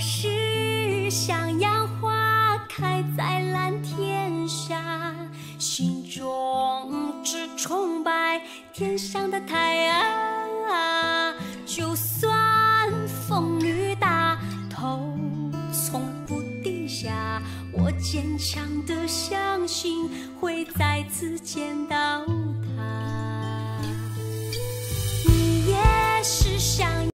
是向阳花开在蓝天下心中只崇拜天上的太阳啊就算风雨大头从不低下我坚强的相信会再次见到